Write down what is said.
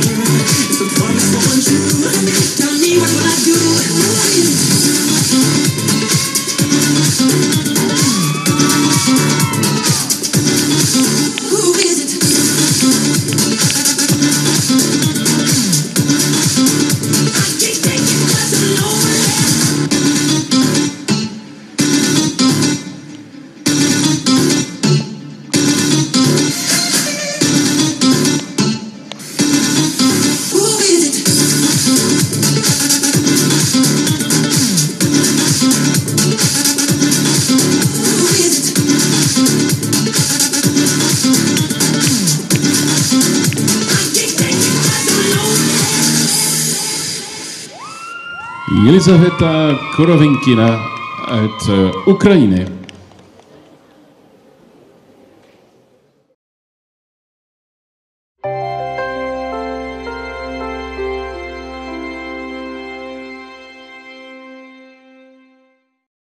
time Jelizaveta Korovinkina uit Oekraïne.